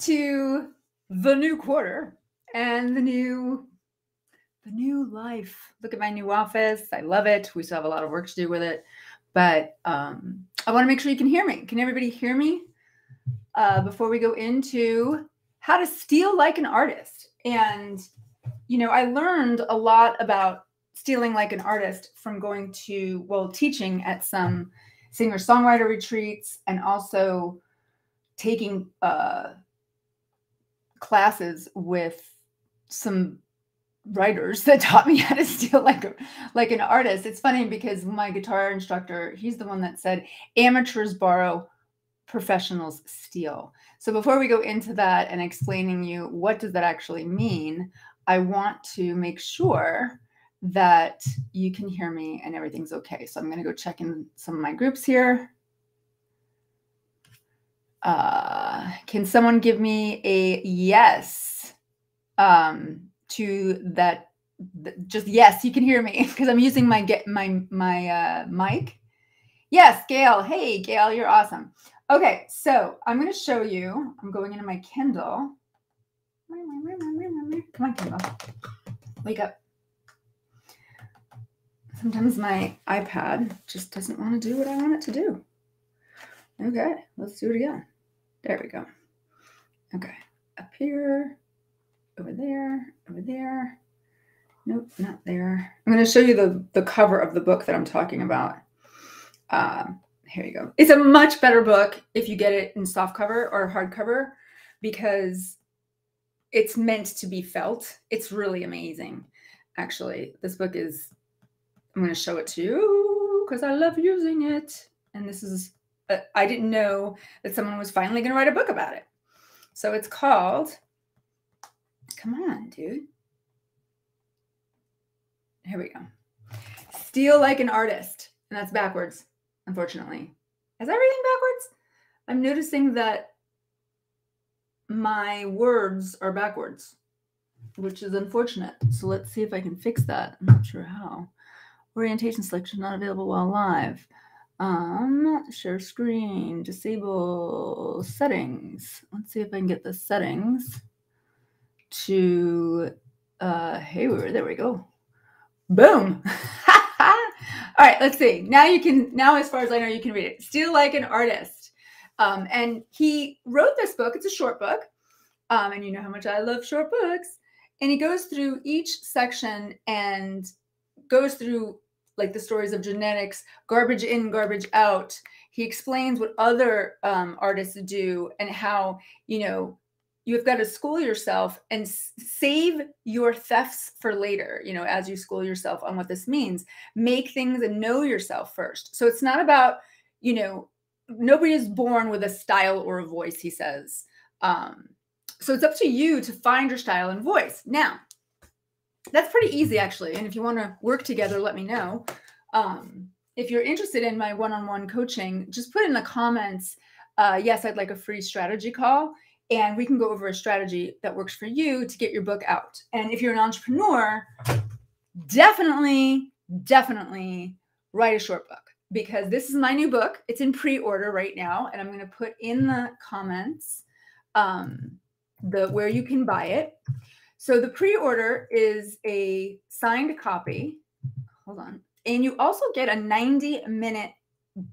to the new quarter and the new the new life. Look at my new office. I love it. We still have a lot of work to do with it, but um, I want to make sure you can hear me. Can everybody hear me? Uh, before we go into how to steal like an artist, and you know, I learned a lot about stealing like an artist from going to well teaching at some singer songwriter retreats and also taking uh, classes with some writers that taught me how to steal like a, like an artist. It's funny because my guitar instructor, he's the one that said amateurs borrow, professionals steal. So before we go into that and explaining you what does that actually mean, I want to make sure that you can hear me and everything's okay. So I'm going to go check in some of my groups here. Uh, can someone give me a yes um, to that? Just yes, you can hear me because I'm using my get my my uh, mic. Yes, Gail. Hey, Gail, you're awesome. Okay, so I'm going to show you. I'm going into my Kindle. Come on, Kindle. Wake up. Sometimes my iPad just doesn't want to do what I want it to do. Okay, let's do it again. There we go. Okay, up here, over there, over there. Nope, not there. I'm going to show you the, the cover of the book that I'm talking about. Um, here you go. It's a much better book if you get it in soft cover or hardcover because it's meant to be felt. It's really amazing. Actually, this book is, I'm going to show it to you because I love using it. And this is Uh, I didn't know that someone was finally going to write a book about it. So it's called, come on, dude. Here we go. Steal like an artist. And that's backwards, unfortunately. Is everything backwards? I'm noticing that my words are backwards, which is unfortunate. So let's see if I can fix that. I'm not sure how. Orientation selection not available while live. Um, share screen, disable settings. Let's see if I can get the settings to uh hey there we go. Boom. All right, let's see. Now you can now as far as I know you can read it. Steal like an artist. Um, and he wrote this book. It's a short book. Um, and you know how much I love short books. And he goes through each section and goes through like the stories of genetics, garbage in, garbage out. He explains what other um, artists do and how, you know, you've got to school yourself and save your thefts for later, you know, as you school yourself on what this means. Make things and know yourself first. So it's not about, you know, nobody is born with a style or a voice, he says. Um, so it's up to you to find your style and voice. Now, that's pretty easy actually. And if you want to work together, let me know. Um, if you're interested in my one-on-one coaching, just put in the comments, uh, yes, I'd like a free strategy call. And we can go over a strategy that works for you to get your book out. And if you're an entrepreneur, definitely, definitely write a short book because this is my new book. It's in pre-order right now, and I'm going to put in the comments um, the where you can buy it. So the pre-order is a signed copy. Hold on. And you also get a 90 minute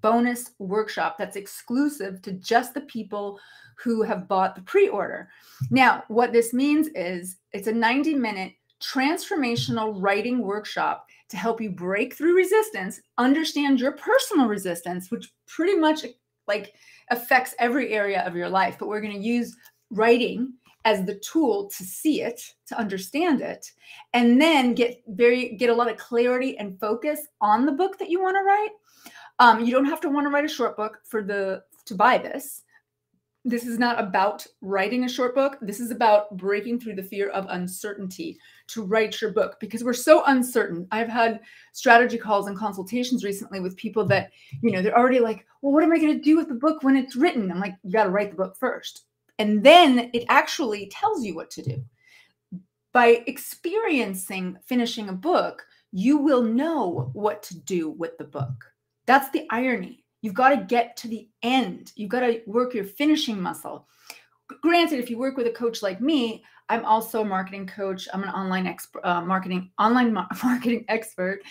bonus workshop that's exclusive to just the people who have bought the pre-order. Now, what this means is it's a 90 minute transformational writing workshop to help you break through resistance, understand your personal resistance, which pretty much like affects every area of your life, but we're going to use writing as the tool to see it to understand it and then get very get a lot of clarity and focus on the book that you want to write. Um, you don't have to want to write a short book for the to buy this. This is not about writing a short book. This is about breaking through the fear of uncertainty to write your book because we're so uncertain. I've had strategy calls and consultations recently with people that you know they're already like well what am i going to do with the book when it's written? I'm like you got to write the book first and then it actually tells you what to do. By experiencing finishing a book, you will know what to do with the book. That's the irony. You've got to get to the end. You've got to work your finishing muscle. Granted, if you work with a coach like me, I'm also a marketing coach. I'm an online expert, uh, marketing online ma- marketing expert,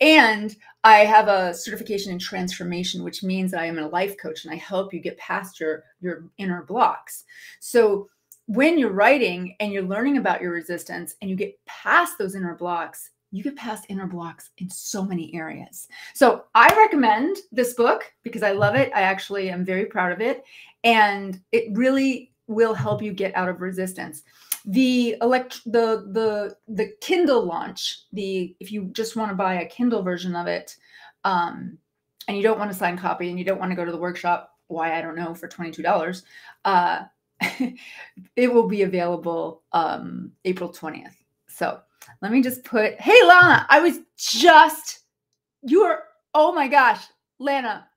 and I have a certification in transformation, which means that I am a life coach and I help you get past your your inner blocks. So when you're writing and you're learning about your resistance and you get past those inner blocks, you get past inner blocks in so many areas. So I recommend this book because I love it. I actually am very proud of it. And it really will help you get out of resistance. The elect the the the Kindle launch, the if you just want to buy a Kindle version of it, um, and you don't want to sign copy and you don't want to go to the workshop, why I don't know, for $22, uh, it will be available um, April 20th. So let me just put, hey, Lana, I was just, you are, oh my gosh, Lana,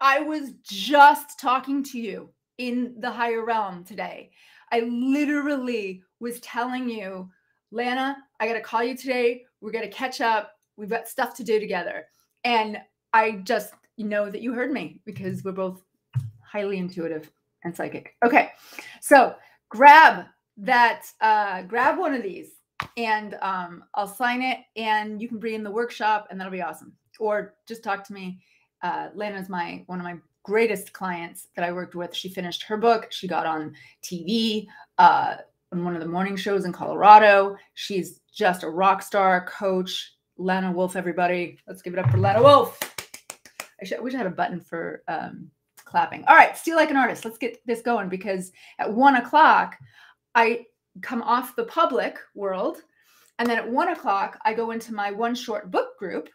I was just talking to you in the higher realm today. I literally was telling you, Lana, I got to call you today. We're going to catch up. We've got stuff to do together. And I just know that you heard me because we're both highly intuitive and psychic. Okay. So grab that, uh, grab one of these and um, I'll sign it and you can bring in the workshop and that'll be awesome. Or just talk to me. Uh, Lana's my one of my greatest clients that I worked with. She finished her book. She got on TV uh, on one of the morning shows in Colorado. She's just a rock star coach. Lana Wolf, everybody. Let's give it up for Lana Wolf. I, should, I wish I had a button for um, clapping. All right, steal like an artist. Let's get this going because at one o'clock, I come off the public world. And then at one o'clock, I go into my one short book group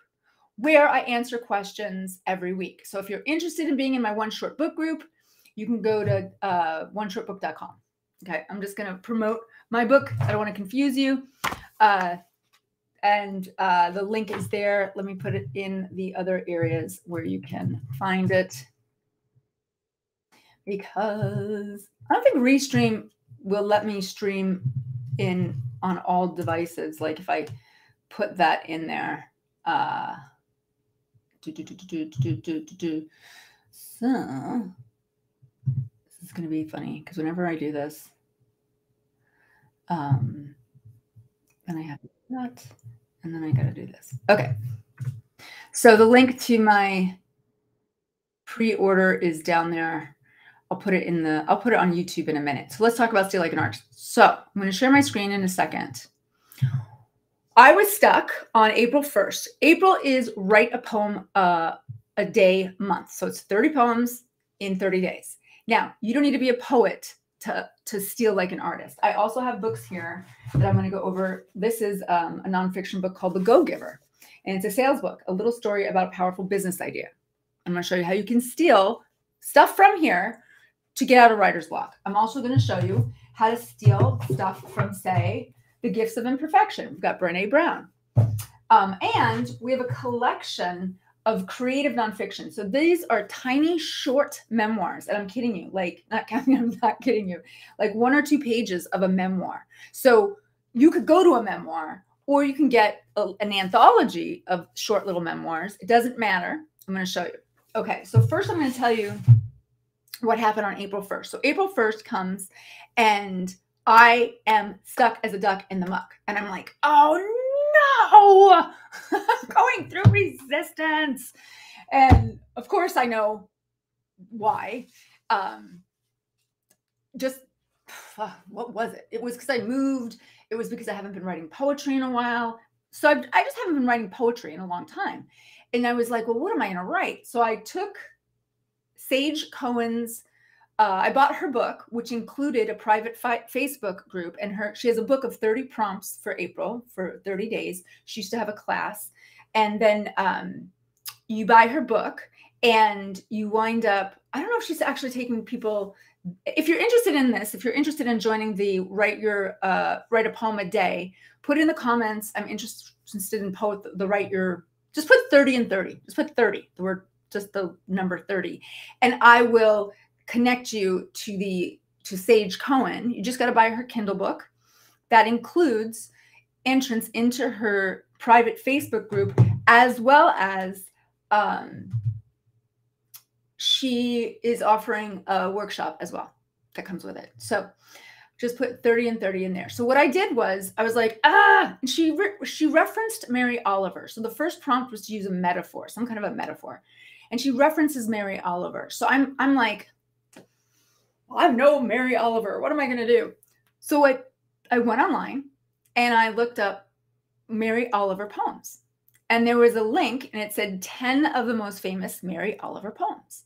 where I answer questions every week. So if you're interested in being in my one short book group, you can go to uh, oneshortbook.com. Okay, I'm just going to promote my book. I don't want to confuse you. Uh, and uh, the link is there. Let me put it in the other areas where you can find it. Because I don't think Restream will let me stream in on all devices. Like if I put that in there. Uh, do, do, do. So this is going to be funny because whenever I do this, um, then I have that, and then I got to do this. Okay. So the link to my pre-order is down there I'll put it in the, I'll put it on YouTube in a minute. So let's talk about Steal Like an Artist. So I'm going to share my screen in a second. I was stuck on April 1st. April is write a poem uh, a day month. So it's 30 poems in 30 days. Now, you don't need to be a poet to, to steal like an artist. I also have books here that I'm going to go over. This is um, a nonfiction book called The Go Giver, and it's a sales book, a little story about a powerful business idea. I'm going to show you how you can steal stuff from here to get out of writer's block. I'm also going to show you how to steal stuff from, say, The Gifts of Imperfection. We've got Brene Brown. Um, and we have a collection of creative nonfiction. So these are tiny, short memoirs. And I'm kidding you, like, not counting, I'm not kidding you, like one or two pages of a memoir. So you could go to a memoir or you can get a, an anthology of short little memoirs. It doesn't matter. I'm going to show you. Okay, so first I'm going to tell you what happened on April 1st. So April 1st comes and I am stuck as a duck in the muck. And I'm like, oh no, going through resistance. And of course, I know why. Um, just what was it? It was because I moved. It was because I haven't been writing poetry in a while. So I've, I just haven't been writing poetry in a long time. And I was like, well, what am I going to write? So I took Sage Cohen's uh, I bought her book, which included a private fi- Facebook group, and her she has a book of 30 prompts for April for 30 days. She used to have a class, and then um, you buy her book, and you wind up. I don't know if she's actually taking people. If you're interested in this, if you're interested in joining the write your uh, write a poem a day, put in the comments. I'm interested in poet the write your. Just put 30 and 30. Just put 30. The word just the number 30 and i will connect you to the to sage cohen you just got to buy her kindle book that includes entrance into her private facebook group as well as um, she is offering a workshop as well that comes with it. So just put 30 and 30 in there. So what I did was I was like, ah, and she re- she referenced Mary Oliver. So the first prompt was to use a metaphor, some kind of a metaphor. And she references Mary Oliver. So I'm I'm like, I know Mary Oliver. What am I going to do? So I I went online and I looked up Mary Oliver poems. And there was a link and it said 10 of the most famous Mary Oliver poems.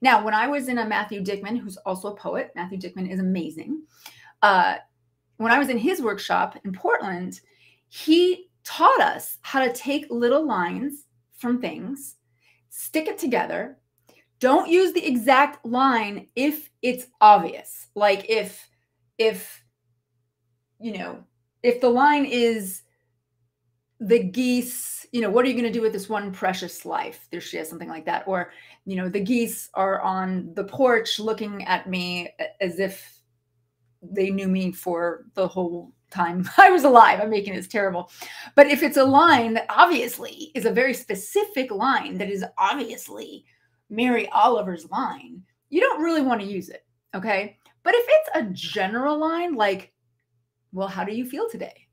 Now, when I was in a Matthew Dickman, who's also a poet, Matthew Dickman is amazing. Uh, when I was in his workshop in Portland, he taught us how to take little lines from things, stick it together. Don't use the exact line if it's obvious. Like if, if, you know, if the line is the geese, you know, what are you going to do with this one precious life? There she has something like that. Or, you know, the geese are on the porch looking at me as if they knew me for the whole time I was alive. I'm making this terrible. But if it's a line that obviously is a very specific line that is obviously Mary Oliver's line, you don't really want to use it. Okay. But if it's a general line like, well, how do you feel today?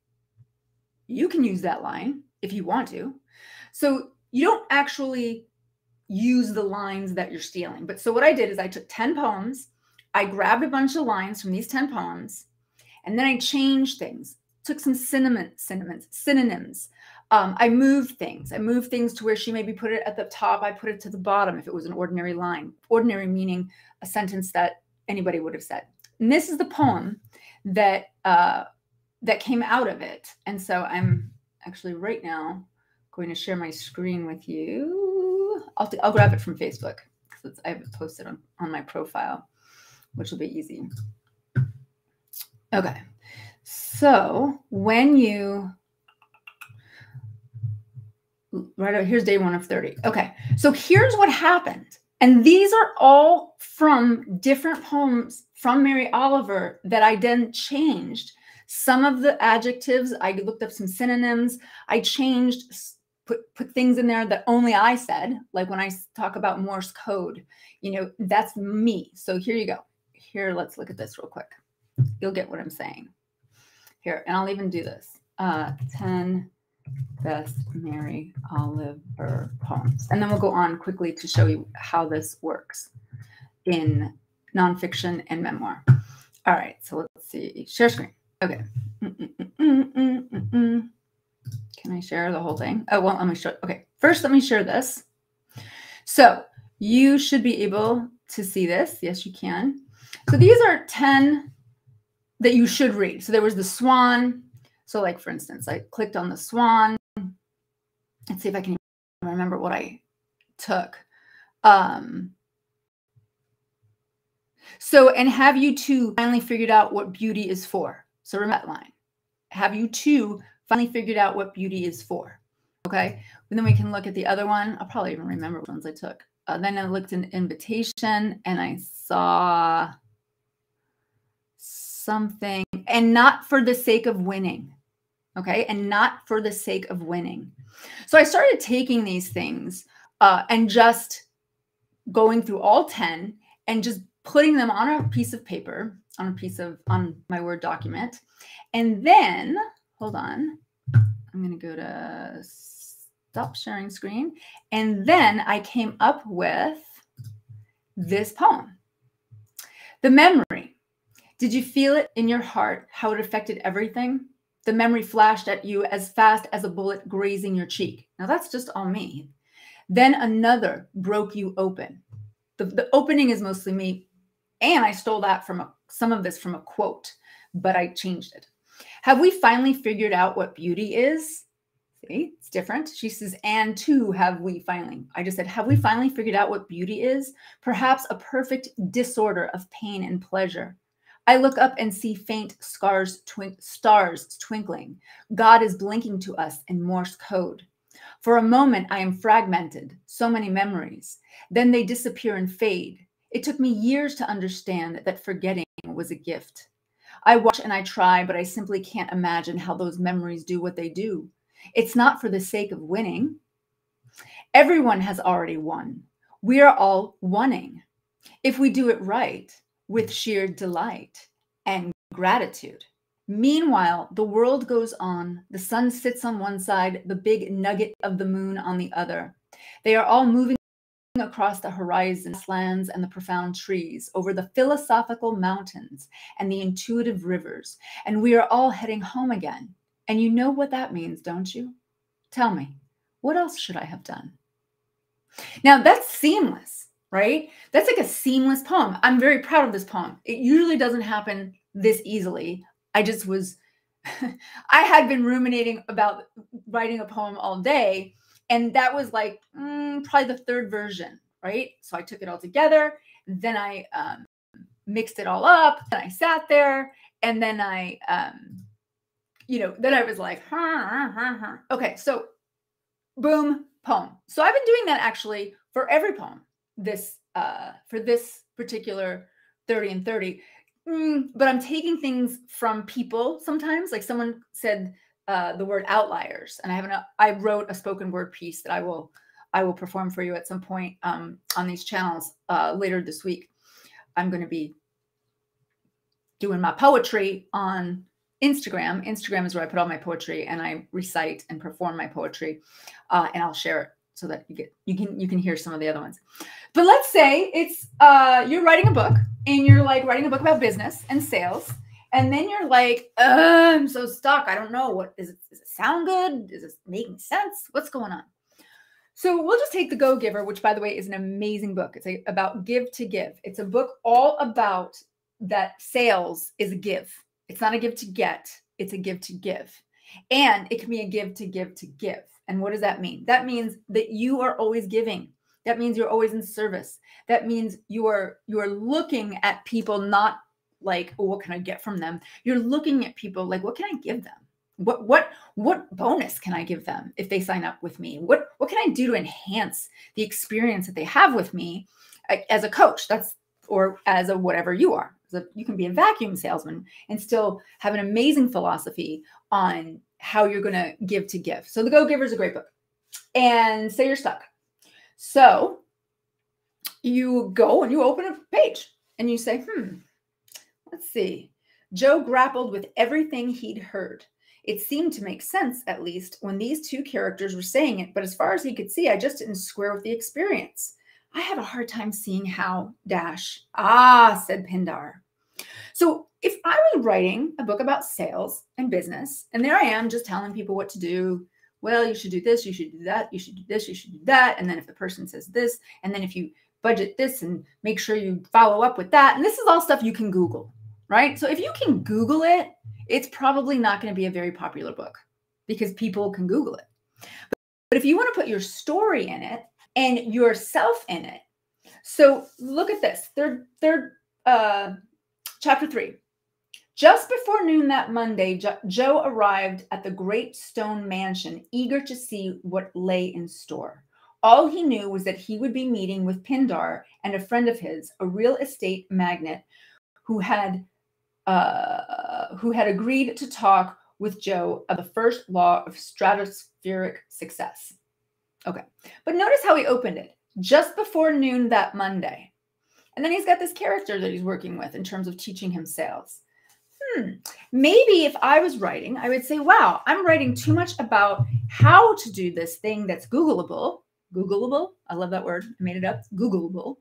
You can use that line if you want to. So you don't actually use the lines that you're stealing. But so what I did is I took 10 poems, I grabbed a bunch of lines from these 10 poems, and then I changed things, took some cinnamon, synonyms, synonyms. Um, I move things. I move things to where she maybe put it at the top. I put it to the bottom if it was an ordinary line. Ordinary meaning a sentence that anybody would have said. And this is the poem that uh, that came out of it. And so I'm actually right now going to share my screen with you. I'll, I'll grab it from Facebook because I have it posted on, on my profile, which will be easy. Okay. So when you right here's day one of 30 okay so here's what happened and these are all from different poems from mary oliver that i then changed some of the adjectives, I looked up some synonyms. I changed, put, put things in there that only I said, like when I talk about Morse code, you know, that's me. So here you go. Here, let's look at this real quick. You'll get what I'm saying. Here, and I'll even do this. Uh, 10 best Mary Oliver poems. And then we'll go on quickly to show you how this works in nonfiction and memoir. All right, so let's see. Share screen. Okay. Can I share the whole thing? Oh, well, let me show. Okay. First, let me share this. So you should be able to see this. Yes, you can. So these are 10 that you should read. So there was the swan. So like, for instance, I clicked on the swan. Let's see if I can remember what I took. Um, so, and have you two finally figured out what beauty is for? So remember that line. Have you two finally figured out what beauty is for? Okay. And then we can look at the other one. I'll probably even remember which ones I took. Uh, then I looked in invitation and I saw something, and not for the sake of winning. Okay. And not for the sake of winning. So I started taking these things uh, and just going through all 10 and just putting them on a piece of paper on a piece of on my Word document. And then, hold on, I'm going to go to stop sharing screen. And then I came up with this poem. The memory. Did you feel it in your heart how it affected everything? The memory flashed at you as fast as a bullet grazing your cheek. Now that's just all me. Then another broke you open. The, the opening is mostly me. And I stole that from a some of this from a quote, but I changed it. Have we finally figured out what beauty is? See, it's different. She says, and two, have we finally? I just said, have we finally figured out what beauty is? Perhaps a perfect disorder of pain and pleasure. I look up and see faint scars, stars twinkling. God is blinking to us in Morse code. For a moment, I am fragmented, so many memories. Then they disappear and fade. It took me years to understand that forgetting was a gift. I watch and I try, but I simply can't imagine how those memories do what they do. It's not for the sake of winning. Everyone has already won. We are all winning. If we do it right, with sheer delight and gratitude. Meanwhile, the world goes on. The sun sits on one side, the big nugget of the moon on the other. They are all moving across the horizon, lands, and the profound trees, over the philosophical mountains and the intuitive rivers, and we are all heading home again. And you know what that means, don't you? Tell me, what else should I have done? Now that's seamless, right? That's like a seamless poem. I'm very proud of this poem. It usually doesn't happen this easily. I just was, I had been ruminating about writing a poem all day. And that was like mm, probably the third version, right? So I took it all together. Then I um, mixed it all up. Then I sat there. And then I, um, you know, then I was like, huh, huh, huh. okay, so boom, poem. So I've been doing that actually for every poem this uh for this particular 30 and 30. Mm, but I'm taking things from people sometimes. Like someone said uh the word outliers, and I haven't I wrote a spoken word piece that I will I will perform for you at some point um on these channels uh later this week. I'm going to be doing my poetry on Instagram. Instagram is where I put all my poetry and I recite and perform my poetry, uh, and I'll share it so that you get you can you can hear some of the other ones. But let's say it's uh, you're writing a book and you're like writing a book about business and sales, and then you're like, I'm so stuck. I don't know what is it. Does it sound good? Is it making sense? What's going on? So we'll just take the Go Giver, which by the way is an amazing book. It's a, about give to give. It's a book all about that sales is a give it's not a give to get, it's a give to give. And it can be a give to give to give. And what does that mean? That means that you are always giving. That means you're always in service. That means you are you are looking at people not like, oh, what can I get from them? You're looking at people like, what can I give them? What what what bonus can I give them if they sign up with me? What what can I do to enhance the experience that they have with me uh, as a coach? That's or as a whatever you are you can be a vacuum salesman and still have an amazing philosophy on how you're going to give to give. So the Go Giver is a great book. And say you're stuck. So you go and you open a page and you say, hmm, let's see. Joe grappled with everything he'd heard. It seemed to make sense, at least, when these two characters were saying it, but as far as he could see, I just didn't square with the experience. I have a hard time seeing how dash. Ah, said Pindar. So if I was writing a book about sales and business, and there I am just telling people what to do, well, you should do this, you should do that, you should do this, you should do that. And then if the person says this, and then if you budget this and make sure you follow up with that, and this is all stuff you can Google, right? So if you can Google it, it's probably not going to be a very popular book because people can Google it. But if you want to put your story in it and yourself in it, so look at this. Third, third uh, Chapter 3. Just before noon that Monday, jo- Joe arrived at the great stone mansion, eager to see what lay in store. All he knew was that he would be meeting with Pindar and a friend of his, a real estate magnate, who had uh, who had agreed to talk with Joe of the first law of stratospheric success. Okay, but notice how he opened it just before noon that Monday. And then he's got this character that he's working with in terms of teaching him sales. Hmm. Maybe if I was writing, I would say, wow, I'm writing too much about how to do this thing that's Googleable. Googleable. I love that word. I made it up. Googleable.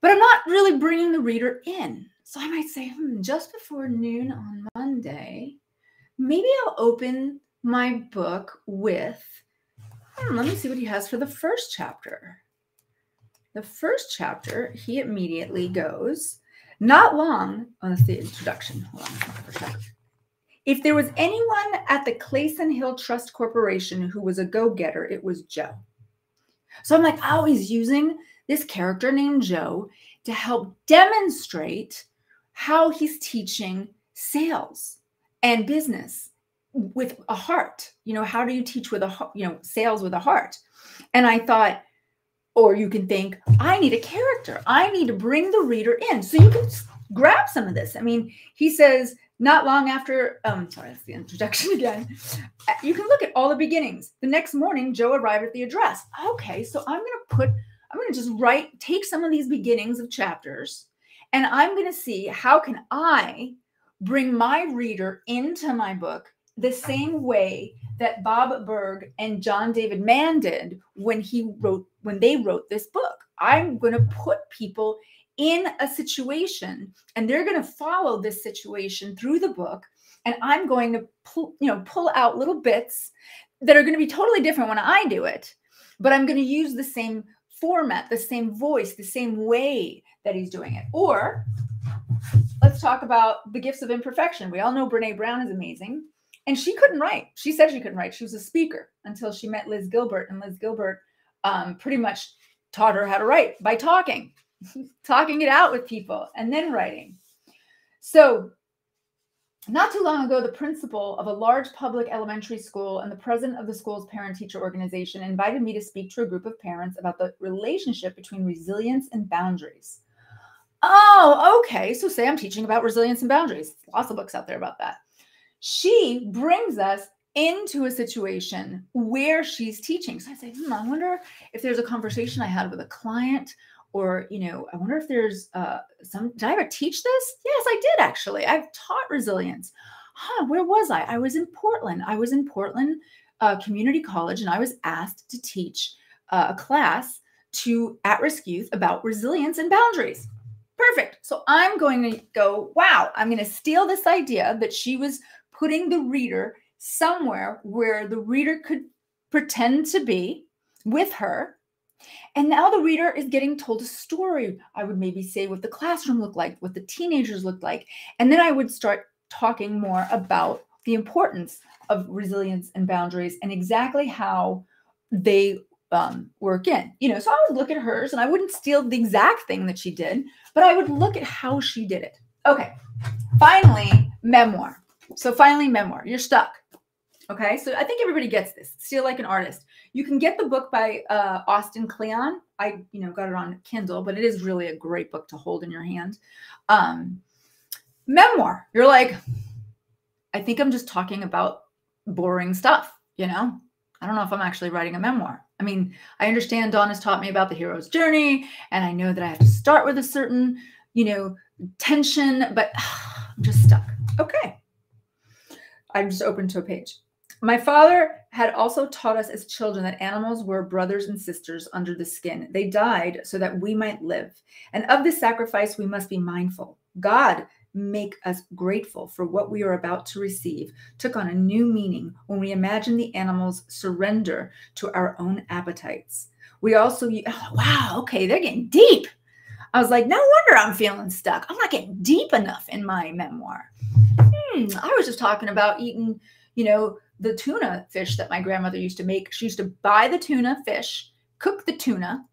But I'm not really bringing the reader in. So I might say, hmm, just before noon on Monday, maybe I'll open my book with, hmm, let me see what he has for the first chapter the first chapter, he immediately goes, not long, oh, that's the introduction. Hold on. If there was anyone at the Clayson Hill Trust Corporation who was a go getter, it was Joe. So I'm like, oh, he's using this character named Joe to help demonstrate how he's teaching sales and business with a heart. You know, how do you teach with a, you know, sales with a heart? And I thought, or you can think, I need a character. I need to bring the reader in. So you can grab some of this. I mean, he says, not long after, um, sorry, that's the introduction again. Uh, you can look at all the beginnings. The next morning, Joe arrived at the address. Okay, so I'm going to put, I'm going to just write, take some of these beginnings of chapters And I'm going to see how can I bring my reader into my book the same way that Bob Burg and John David Mann did when he wrote when they wrote this book. I'm going to put people in a situation and they're going to follow this situation through the book and I'm going to pull, you know, pull out little bits that are going to be totally different when I do it, but I'm going to use the same format, the same voice, the same way that he's doing it. Or let's talk about the gifts of imperfection. We all know Brene Brown is amazing. And she couldn't write. She said she couldn't write. She was a speaker until she met Liz Gilbert. And Liz Gilbert um, pretty much taught her how to write by talking, talking it out with people, and then writing. So not too long ago, the principal of a large public elementary school and the president of the school's parent teacher organization invited me to speak to a group of parents about the relationship between resilience and boundaries. Oh, okay. So, say I'm teaching about resilience and boundaries. Lots of books out there about that. She brings us into a situation where she's teaching. So I say, hmm, I wonder if there's a conversation I had with a client or you know i wonder if there's uh some did i ever teach this? Yes i did actually. I've taught resilience. Huh where was i? I was in portland. I was in portland uh, community college and i was asked to teach uh, a class to at-risk youth about resilience and boundaries. Perfect. So i'm going to go wow i'm going to steal this idea that she was putting the reader somewhere where the reader could pretend to be with her and now the reader is getting told a story. I would maybe say what the classroom looked like, what the teenagers looked like. And then I would start talking more about the importance of resilience and boundaries and exactly how they um, work in. You know, so I would look at hers and I wouldn't steal the exact thing that she did, but I would look at how she did it. Okay. Finally, memoir. So finally, memoir. You're stuck. Okay. So I think everybody gets this. Steal like an artist. You can get the book by uh, Austin Kleon. I, you know, got it on Kindle, but it is really a great book to hold in your hand. Um, memoir. You're like, I think I'm just talking about boring stuff. You know, I don't know if I'm actually writing a memoir. I mean, I understand Dawn has taught me about the hero's journey, and I know that I have to start with a certain, you know, tension, but I'm just stuck. Okay. I'm just open to a page. My father had also taught us as children that animals were brothers and sisters under the skin. They died so that we might live. And of this sacrifice, we must be mindful. God make us grateful for what we are about to receive took on a new meaning when we imagine the animals surrender to our own appetites. We also, oh, wow, okay, they're getting deep. I was like, no wonder I'm feeling stuck. I'm not getting deep enough in my memoir. Hmm, I was just talking about eating, you know, the tuna fish that my grandmother used to make. She used to buy the tuna fish, cook the tuna,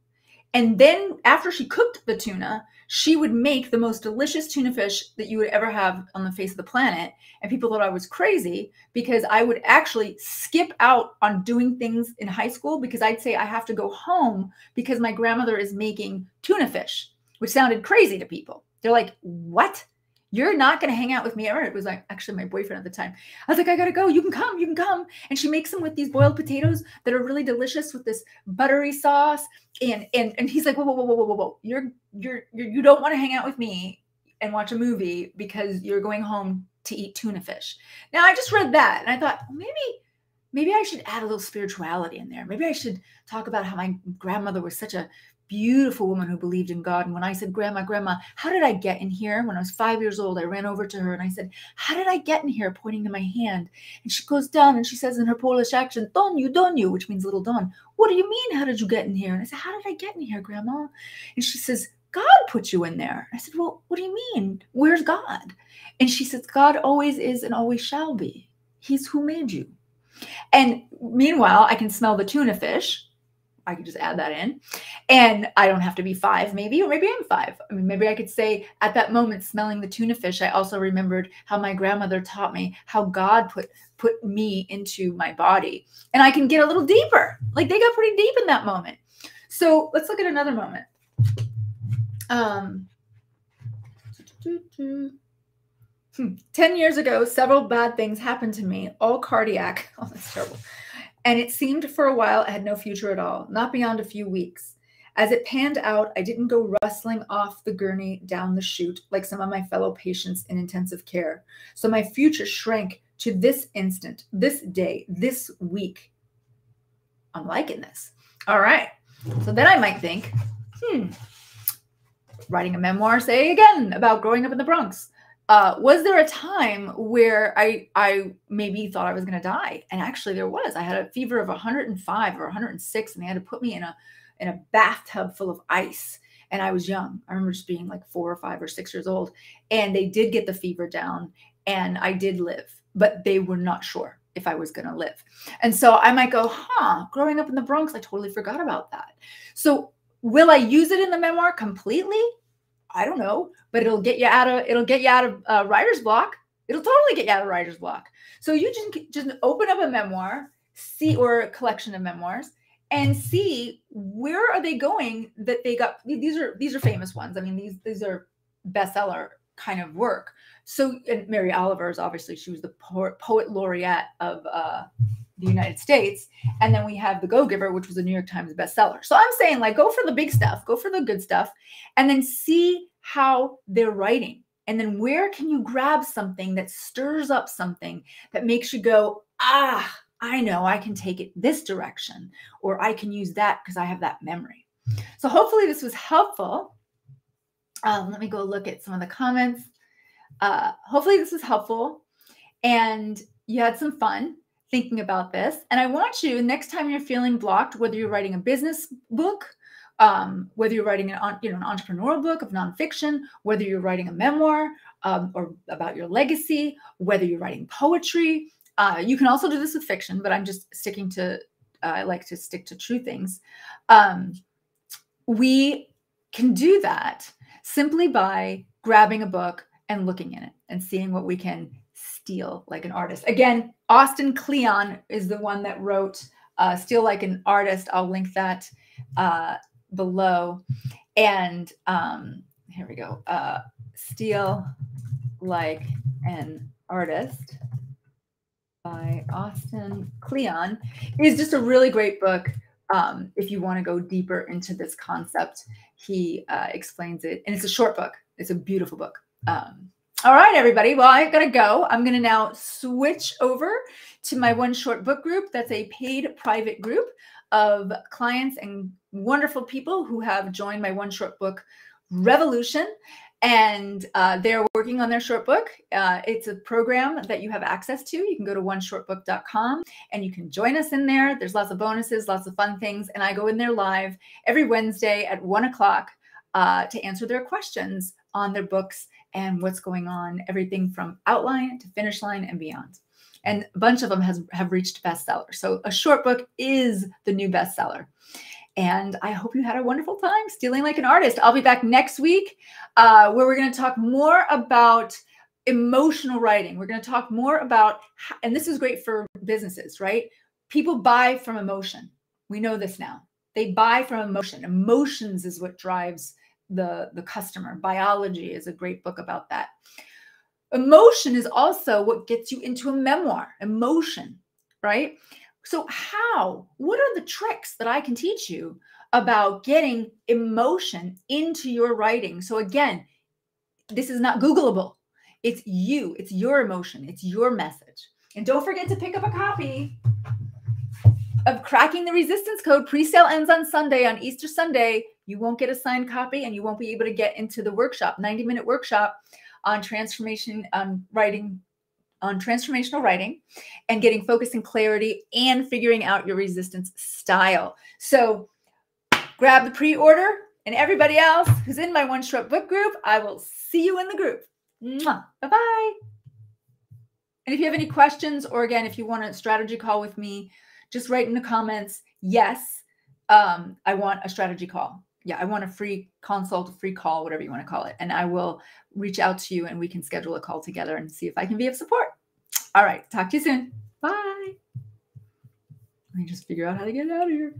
and then after she cooked the tuna, she would make the most delicious tuna fish that you would ever have on the face of the planet. And people thought I was crazy because I would actually skip out on doing things in high school because I'd say I have to go home because my grandmother is making tuna fish, which sounded crazy to people. They're like, what? You're not going to hang out with me ever. It was like actually my boyfriend at the time. I was like, I got to go. You can come. You can come. And she makes them with these boiled potatoes that are really delicious with this buttery sauce. And and and he's like, whoa, whoa, whoa, whoa, whoa, whoa. You're you're, you're you don't want to hang out with me and watch a movie because you're going home to eat tuna fish. Now I just read that and I thought maybe maybe I should add a little spirituality in there. Maybe I should talk about how my grandmother was such a beautiful woman who believed in God. And when I said, Grandma, Grandma, how did I get in here? When I was five years old, I ran over to her and I said, How did I get in here? pointing to my hand. And she goes down and she says in her Polish accent, Don you, Don you, which means little Don. What do you mean? How did you get in here? And I said, How did I get in here, Grandma? And she says, God put you in there. I said, Well, what do you mean? Where's God? And she says, God always is and always shall be. He's who made you. And meanwhile, I can smell the tuna fish I could just add that in. And I don't have to be five, maybe, or maybe I'm five. I mean, maybe I could say at that moment, smelling the tuna fish, I also remembered how my grandmother taught me how God put put me into my body. And I can get a little deeper. Like they got pretty deep in that moment. So let's look at another moment. Um, hmm, 10 years ago, several bad things happened to me, all cardiac. Oh, that's terrible and it seemed for a while I had no future at all, not beyond a few weeks. As it panned out, I didn't go rustling off the gurney down the chute like some of my fellow patients in intensive care. So my future shrank to this instant, this day, this week. I'm liking this. All right. So then I might think, hmm, writing a memoir, say again, about growing up in the Bronx. Uh, was there a time where I I maybe thought I was going to die? And actually, there was. I had a fever of 105 or 106, and they had to put me in a in a bathtub full of ice. And I was young. I remember just being like four or five or six years old. And they did get the fever down, and I did live, but they were not sure if I was going to live. And so I might go, huh, growing up in the Bronx, I totally forgot about that. So will I use it in the memoir completely? I don't know, but it'll get you out of it'll get you out of uh, writer's block. It'll totally get you out of writer's block. So you just just open up a memoir, see or a collection of memoirs, and see where are they going that they got these are these are famous ones. I mean these these are bestseller kind of work. So and Mary Oliver is obviously she was the poet, poet laureate of uh, the United States. And then we have The Go Giver, which was a New York Times bestseller. So I'm saying, like, go for the big stuff, go for the good stuff, and then see how they're writing. And then where can you grab something that stirs up something that makes you go, ah, I know I can take it this direction, or I can use that because I have that memory. So hopefully this was helpful. Um, let me go look at some of the comments. Uh, hopefully this was helpful and you had some fun thinking about this. And I want you, next time you're feeling blocked, whether you're writing a business book, um, whether you're writing an, you know, an entrepreneurial book of nonfiction, whether you're writing a memoir um, or about your legacy, whether you're writing poetry, uh, you can also do this with fiction, but I'm just sticking to, uh, I like to stick to true things. Um, we can do that simply by grabbing a book and looking in it and seeing what we can steal like an artist. Again, Austin Kleon is the one that wrote uh, Steal Like an Artist. I'll link that uh, below. And um, here we go. Uh, Steal Like an Artist by Austin Kleon is just a really great book. Um, if you want to go deeper into this concept, he uh, explains it, and it's a short book. It's a beautiful book. Um, all right, everybody. Well, I've gotta go. I'm gonna now switch over to my one short book group. That's a paid private group of clients and wonderful people who have joined my one short book revolution. And uh, they're working on their short book. Uh, it's a program that you have access to. You can go to oneshortbook.com and you can join us in there. There's lots of bonuses, lots of fun things. And I go in there live every Wednesday at one o'clock uh, to answer their questions on their books and what's going on, everything from outline to finish line and beyond. And a bunch of them has have reached bestseller. So a short book is the new bestseller. And I hope you had a wonderful time stealing like an artist. I'll be back next week uh, where we're going to talk more about emotional writing. We're going to talk more about, and this is great for businesses, right? People buy from emotion. We know this now. They buy from emotion. Emotions is what drives the the customer. Buyology is a great book about that. Emotion is also what gets you into a memoir emotion right? So how what are the tricks that i can teach you about getting emotion into your writing? So again this is not googleable. It's you it's your emotion it's your message. And don't forget to pick up a copy of cracking the resistance code pre-sale ends on sunday on easter sunday you won't get a signed copy and you won't be able to get into the workshop 90 minute workshop on transformation on writing on transformational writing and getting focus and clarity and figuring out your resistance style. So grab the pre-order and everybody else who's in my one short book group i will see you in the group. Bye bye and if you have any questions or again if you want a strategy call with me just write in the comments yes um, i want a strategy call yeah, I want a free consult, a free call, whatever you want to call it. And I will reach out to you and we can schedule a call together and see if I can be of support. All right. Talk to you soon. Bye. Let me just figure out how to get out of here.